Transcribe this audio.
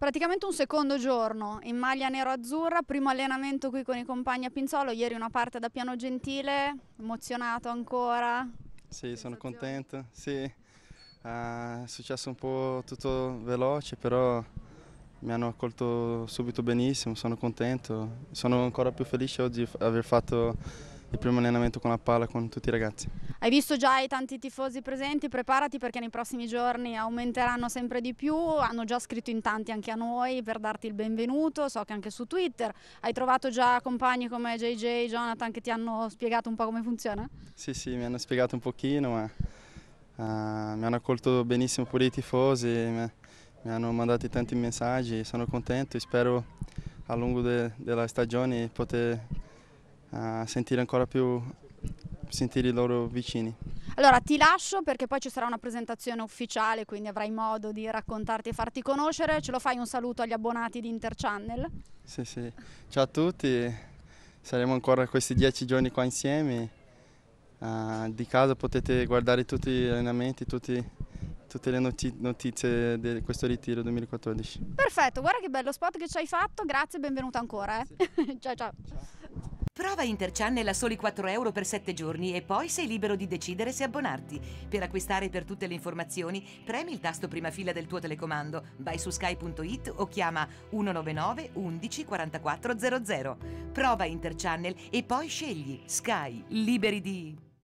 Praticamente un secondo giorno in maglia nero-azzurra, primo allenamento qui con i compagni a Pinzolo, ieri una parte da piano gentile, emozionato ancora. Sì, sono contento, sì, uh, è successo un po' tutto veloce, però mi hanno accolto subito benissimo, sono contento, sono ancora più felice oggi di aver fatto il primo allenamento con la palla con tutti i ragazzi. Hai visto già i tanti tifosi presenti, preparati perché nei prossimi giorni aumenteranno sempre di più, hanno già scritto in tanti anche a noi per darti il benvenuto, so che anche su Twitter hai trovato già compagni come JJ, Jonathan che ti hanno spiegato un po' come funziona? Sì, sì, mi hanno spiegato un pochino, ma uh, mi hanno accolto benissimo pure i tifosi, mi, mi hanno mandato tanti messaggi, sono contento e spero a lungo de, della stagione poter a sentire ancora più sentire loro vicini. Allora ti lascio perché poi ci sarà una presentazione ufficiale, quindi avrai modo di raccontarti e farti conoscere. Ce lo fai un saluto agli abbonati di Interchannel? Sì, sì. Ciao a tutti, saremo ancora questi dieci giorni qua insieme. Uh, di casa potete guardare tutti gli allenamenti, tutti, tutte le notizie di questo ritiro 2014. Perfetto, guarda che bello spot che ci hai fatto, grazie e benvenuto ancora. Eh. Sì. ciao ciao. ciao. Prova Interchannel a soli 4 euro per 7 giorni e poi sei libero di decidere se abbonarti. Per acquistare per tutte le informazioni, premi il tasto prima fila del tuo telecomando, vai su sky.it o chiama 199 11 44 00. Prova Interchannel e poi scegli Sky, liberi di...